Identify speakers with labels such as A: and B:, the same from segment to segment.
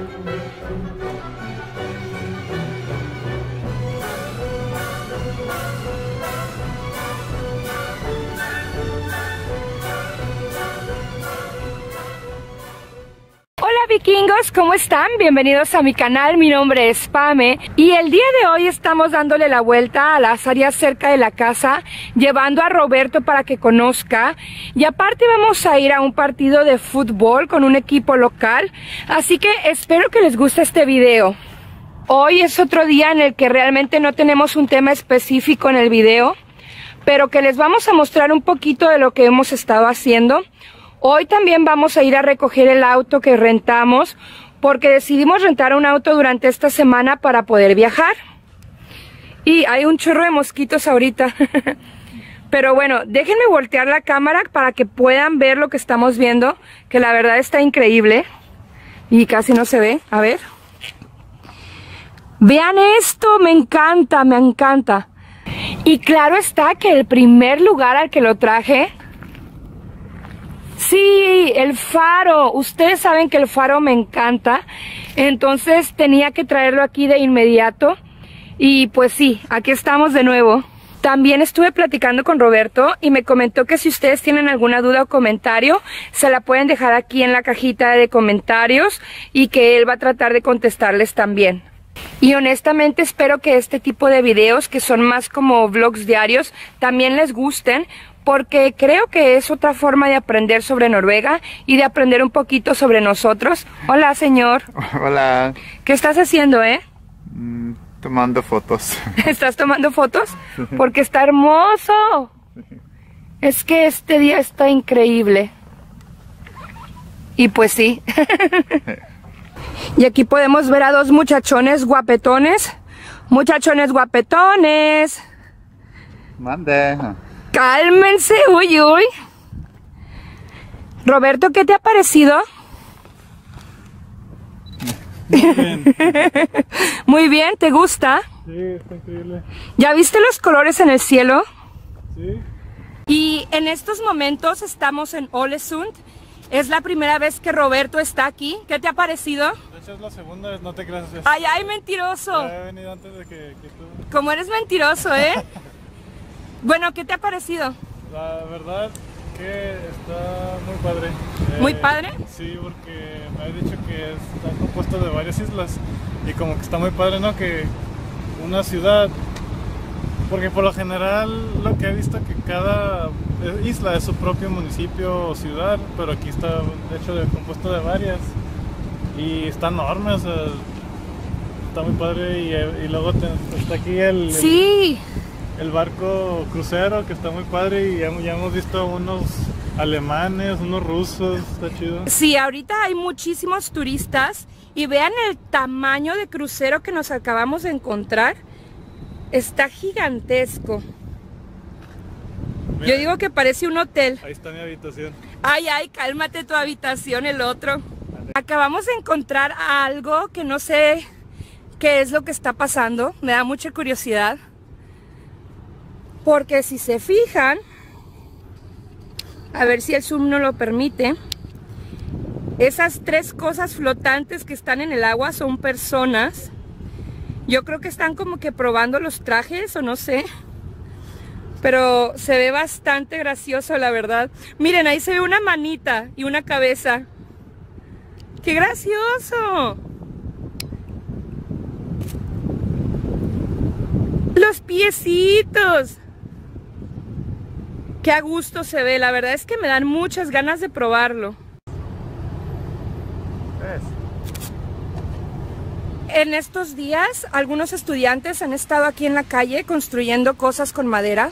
A: Thank you. Vikingos, ¿cómo están? Bienvenidos a mi canal, mi nombre es Pame y el día de hoy estamos dándole la vuelta a las áreas cerca de la casa, llevando a Roberto para que conozca y aparte vamos a ir a un partido de fútbol con un equipo local, así que espero que les guste este video. Hoy es otro día en el que realmente no tenemos un tema específico en el video, pero que les vamos a mostrar un poquito de lo que hemos estado haciendo. Hoy también vamos a ir a recoger el auto que rentamos porque decidimos rentar un auto durante esta semana para poder viajar. Y hay un chorro de mosquitos ahorita. Pero bueno, déjenme voltear la cámara para que puedan ver lo que estamos viendo, que la verdad está increíble. Y casi no se ve, a ver. Vean esto, me encanta, me encanta. Y claro está que el primer lugar al que lo traje Sí, el faro. Ustedes saben que el faro me encanta. Entonces tenía que traerlo aquí de inmediato. Y pues sí, aquí estamos de nuevo. También estuve platicando con Roberto y me comentó que si ustedes tienen alguna duda o comentario, se la pueden dejar aquí en la cajita de comentarios y que él va a tratar de contestarles también. Y honestamente espero que este tipo de videos, que son más como vlogs diarios, también les gusten, porque creo que es otra forma de aprender sobre Noruega y de aprender un poquito sobre nosotros. Hola, señor.
B: Hola.
A: ¿Qué estás haciendo, eh?
B: Mm, tomando fotos.
A: ¿Estás tomando fotos? Porque está hermoso. Es que este día está increíble. Y pues sí. y aquí podemos ver a dos muchachones guapetones. Muchachones guapetones.
B: Mande.
A: Cálmense, uy, uy. Roberto, ¿qué te ha parecido?
C: Muy bien.
A: Muy bien, ¿te gusta?
C: Sí, está increíble.
A: ¿Ya viste los colores en el cielo?
C: Sí.
A: Y en estos momentos estamos en Olesund. Es la primera vez que Roberto está aquí. ¿Qué te ha parecido?
C: De hecho es la segunda vez, no te creas.
A: Ay, ay, mentiroso.
C: Ya he venido antes de que, que tú.
A: Como eres mentiroso, ¿eh? Bueno, ¿qué te ha parecido?
C: La verdad que está muy padre. Eh,
A: ¿Muy padre?
C: Sí, porque me has dicho que está compuesto de varias islas y como que está muy padre, ¿no? Que una ciudad, porque por lo general lo que he visto que cada eh, isla es su propio municipio o ciudad, pero aquí está de hecho de- compuesto de varias y está enorme, o sea, está muy padre y, eh, y luego te- está aquí el, el-
A: Sí.
C: el barco crucero que está muy padre y ya, ya hemos visto unos alemanes, unos rusos, está chido.
A: Sí, ahorita hay muchísimos turistas y vean el tamaño de crucero que nos acabamos de encontrar. Está gigantesco. Yo digo que parece un hotel.
C: Ahí está mi habitación.
A: Ay, ay, cálmate tu habitación, el otro. Acabamos de encontrar algo que no sé qué es lo que está pasando. Me da mucha curiosidad. Porque si se fijan, a ver si el zoom no lo permite, esas tres cosas flotantes que están en el agua son personas. Yo creo que están como que probando los trajes o no sé. Pero se ve bastante gracioso, la verdad. Miren, ahí se ve una manita y una cabeza. ¡Qué gracioso! Los piecitos. Qué a gusto se ve. La verdad es que me dan muchas ganas de probarlo. En estos días, algunos estudiantes han estado aquí en la calle construyendo cosas con madera.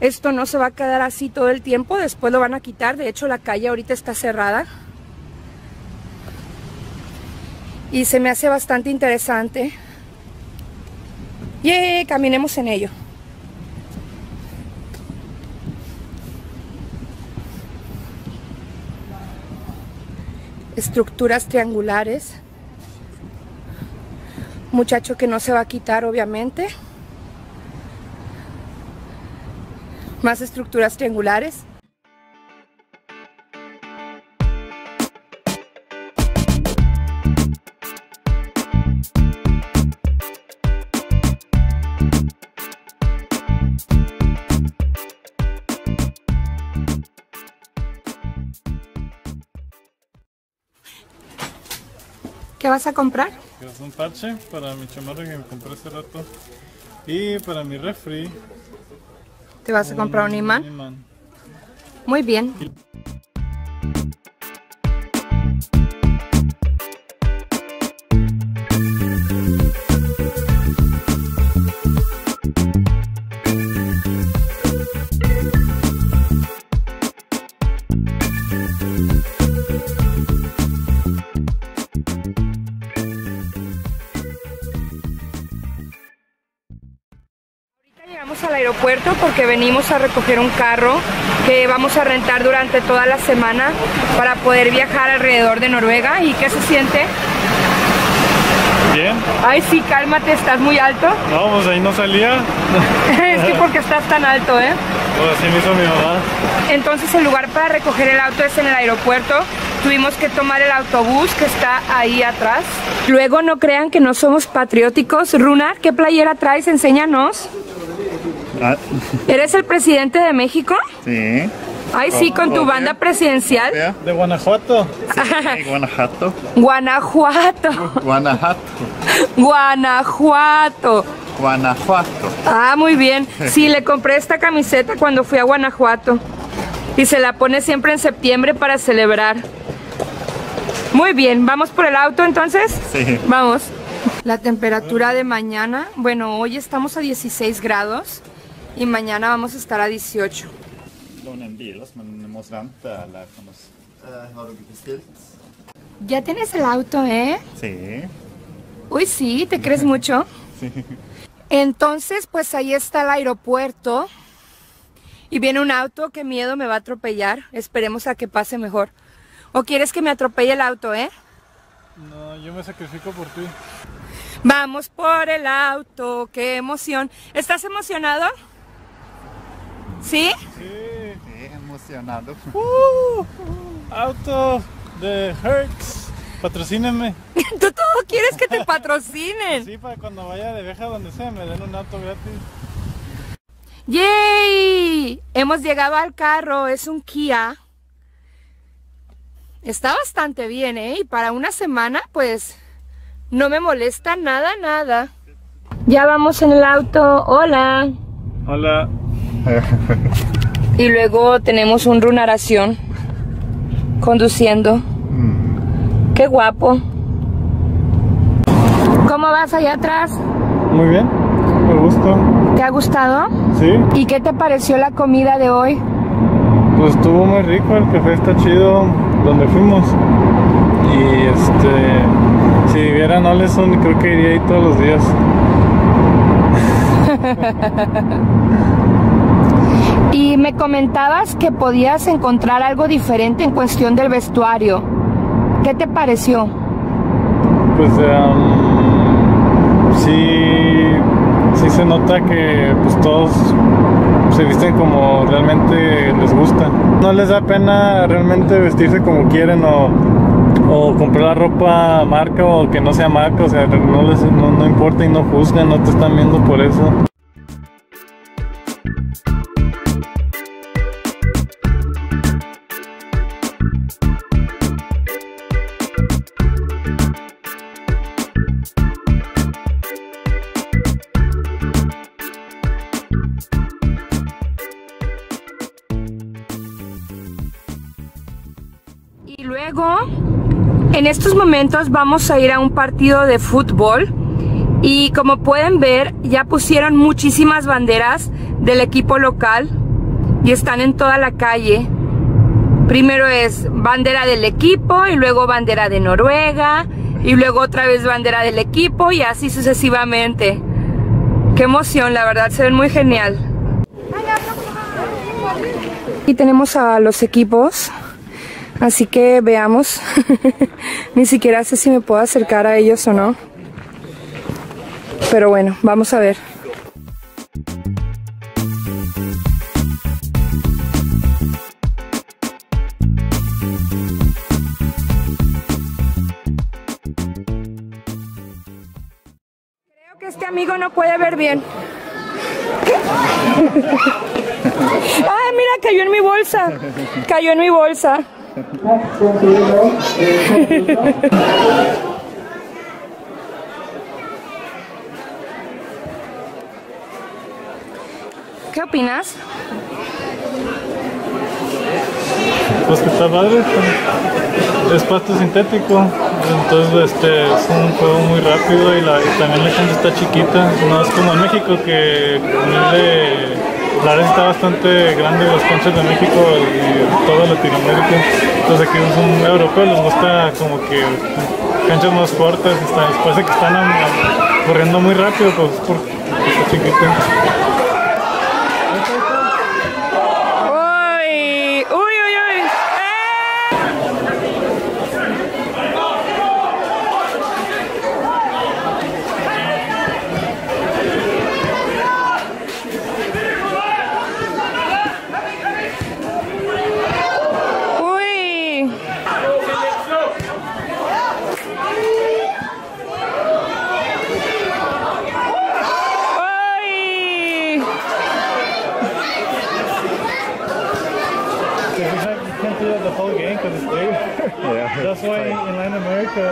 A: Esto no se va a quedar así todo el tiempo, después lo van a quitar. De hecho, la calle ahorita está cerrada. Y se me hace bastante interesante. Y caminemos en ello. Estructuras triangulares. Muchacho que no se va a quitar, obviamente. Más estructuras triangulares. ¿Qué vas a comprar?
C: Un parche para mi chamarra que me compré hace rato. Y para mi refri.
A: ¿Te vas a comprar un imán?
C: imán.
A: Muy bien. Porque venimos a recoger un carro que vamos a rentar durante toda la semana para poder viajar alrededor de Noruega. ¿Y qué se siente?
C: Bien.
A: Ay, sí, cálmate, estás muy alto.
C: No, pues ahí no salía.
A: es que porque estás tan alto, ¿eh?
C: Pues así me hizo mi mamá.
A: Entonces el lugar para recoger el auto es en el aeropuerto. Tuvimos que tomar el autobús que está ahí atrás. Luego no crean que no somos patrióticos. Runa, ¿qué playera traes? Enséñanos.
B: Ah,
A: ¿Eres el presidente de México?
B: sí.
A: Ay, sí, con tu banda presidencial.
C: De Guanajuato.
B: Sí, Guanajuato.
A: Guanajuato.
B: Guanajuato.
A: Guanajuato.
B: Guanajuato.
A: Ah, muy bien. Sí, le compré esta camiseta cuando fui a Guanajuato. Y se la pone siempre en septiembre para celebrar. Muy bien, ¿vamos por el auto entonces?
B: Sí.
A: Vamos. La temperatura de mañana, bueno, hoy estamos a 16 grados y mañana vamos a estar a 18.
B: Låna en bil som man måste vänta eller kan man... Uh, har du beställt?
A: Ya tienes el auto, ¿eh?
B: Sí.
A: Uy, sí, ¿te crees mucho? Entonces, pues ahí está el aeropuerto. Y viene un auto, qué miedo, me va a atropellar. Esperemos a que pase mejor. ¿O quieres que me atropelle el auto, eh?
C: No, yo me sacrifico por ti.
A: Vamos por el auto, qué emoción. ¿Estás emocionado? ¿Sí?
C: Sí.
B: Sí, emocionado.
C: Uh, auto de Hertz. Patrocínenme.
A: Tú todo quieres que te patrocinen.
C: Sí, para cuando vaya de viaje a donde sea me den un auto gratis.
A: ¡Yay! Hemos llegado al carro, es un Kia. Está bastante bien, ¿eh? Y para una semana, pues, no me molesta nada, nada. Ya vamos en el auto, hola.
C: Hola.
A: Y luego tenemos un runaración conduciendo. Qué guapo. ¿Cómo vas allá atrás?
C: Muy bien. Me gusto.
A: ¿Te ha gustado?
C: Sí.
A: ¿Y qué te pareció la comida de hoy?
C: Pues estuvo muy rico, el café está chido donde fuimos. Y este, si viviera en Oleson, creo que iría ahí todos los días.
A: Y me comentabas que podías encontrar algo diferente en cuestión del vestuario. ¿Qué te pareció?
C: Pues em, sí, sí se nota que pues todos se visten como realmente les gusta. No les da pena realmente vestirse como quieren o, o comprar la ropa marca o que no sea marca, o sea, no les no, no importa y no juzgan, no te están viendo por eso.
A: En estos momentos vamos a ir a un partido de fútbol. Y como pueden ver, ya pusieron muchísimas banderas del equipo local y están en toda la calle. Primero es bandera del equipo y luego bandera de Noruega y luego otra vez bandera del equipo y así sucesivamente. Qué emoción, la verdad, se ven muy genial. Aquí tenemos a los equipos, así que veamos. Ni siquiera sé si me puedo acercar a ellos o no. Pero bueno, vamos a ver. Creo que este amigo no puede ver bien. ¡Ay, mira! Cayó en mi bolsa. Cayó en mi bolsa. ¿Qué opinas?
C: Pues que está padre, es pasto sintético, entonces este es un juego muy rápido y, también la cancha está chiquita, no es como en México que la área está bastante grande, los canchas de México y toda Latinoamérica, entonces aquí es un europeo, les gusta como que canchas más fuertes, está, parece que están corriendo muy rápido, pues porque está chiquito.
A: Uy, uy, uy, uy. ¡Eh! Uy. Uy.
C: You can't do that the whole game because it's big.
B: Yeah.
C: That's why in Latin America.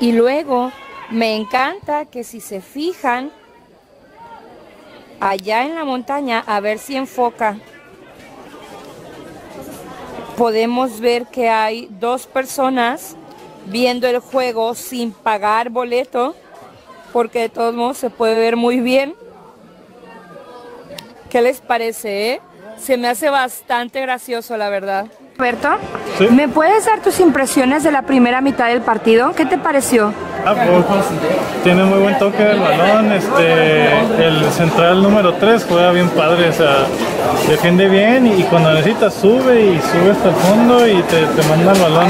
A: Y luego me encanta que si se fijan allá en la montaña, a ver si enfoca, podemos ver que hay dos personas viendo el juego sin pagar boleto, porque de todos modos se puede ver muy bien. ¿Qué les parece? eh? Se me hace bastante gracioso, la verdad. Roberto,
C: Sí.
A: ¿me puedes dar tus impresiones de la primera mitad del partido? ¿Qué te pareció?
C: Ah, pues, tiene muy buen toque del balón. Este, el central número 3 juega bien padre, o sea, defiende bien y cuando necesita sube y sube hasta el fondo y te, te manda el balón.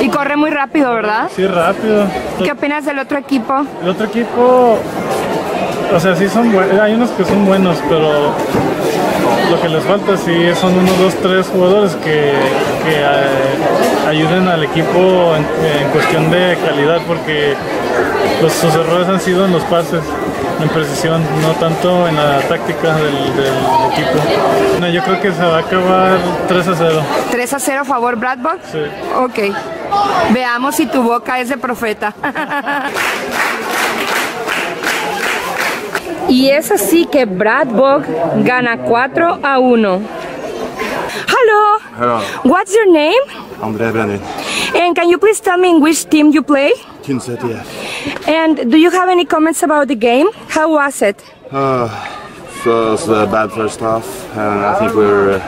A: Y corre muy rápido, ¿verdad?
C: Sí, rápido.
A: ¿Qué opinas del otro equipo?
C: El otro equipo, o sea, sí son buenos, hay unos que son buenos, pero lo que les falta sí son unos dos, tres jugadores que, que, eh, ayuden al equipo en, en cuestión de calidad, porque los, sus errores han sido en los pases, en precisión, no tanto en la táctica del, del equipo. No, yo creo que se va a acabar 3 a 0.
A: 3 a 0 favor Bradbock.
C: Sí.
A: Ok. Veamos si tu boca es de profeta. y es así que Bradbock gana 4 a 1. Hello.
D: Hello,
A: What's your name?
D: André
A: And can you please tell me in which team you play?
D: Tynset IF.
A: And do you have any comments about the game? How was it?
D: Uh, it was a bad first half, and I think we were uh,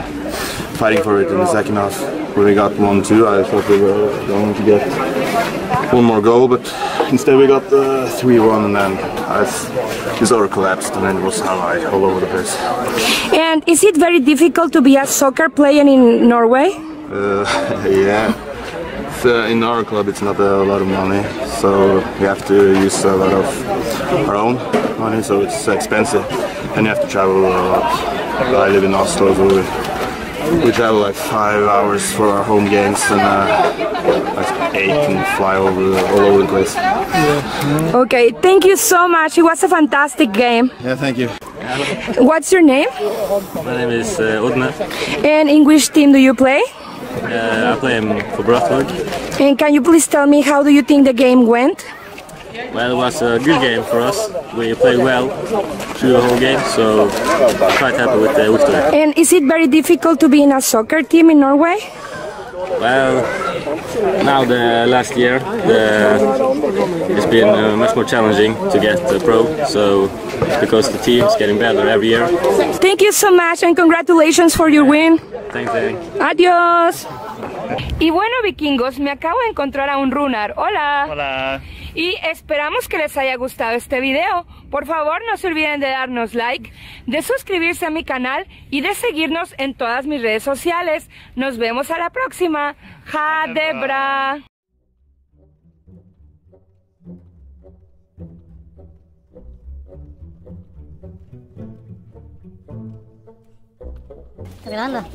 D: fighting for it in the second half. When we got 1 2, I thought we were going to get one more goal, but instead we got 3 1, and then I s- it sort of collapsed, and then it was high all over the place.
A: And is it very difficult to be a soccer player in Norway?
D: Uh, yeah. So in our club, it's not a lot of money, so we have to use a lot of our own money, so it's expensive, and you have to travel a lot. I live in Oslo, so we, we travel like five hours for our home games, and uh, like eight and fly over all over the place.
A: Okay, thank you so much. It was a fantastic game.
D: Yeah, thank you.
A: What's your name?
E: My name is uh, Odne.
A: And in which team do you play?
E: Uh, I play for Brattvåg.
A: And can you please tell me how do you think the game went?
E: Well, it was a good game for us. We played well through the whole game, so quite happy with the victory.
A: And is it very difficult to be in a soccer team in Norway?
E: Well, now the last year, the, it's been uh, much more challenging to get uh, pro. So because the team is getting better every year.
A: Thank you so much and congratulations for your win.
E: Thanks.
A: Adiós. Y bueno, vikingos, me acabo de encontrar a un runner. Hola.
C: Hola.
A: Y esperamos que les haya gustado este video. Por favor, no se olviden de darnos like, de suscribirse a mi canal y de seguirnos en todas mis redes sociales. Nos vemos a la próxima. Ja de bra.
F: ¿Estás grabando?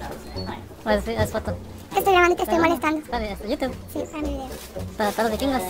F: Pues sí, haz foto.
G: Estoy grabando y te estoy molestando.
F: Para esto, YouTube,
G: Sí, para mi video.
F: para todos los vikingos.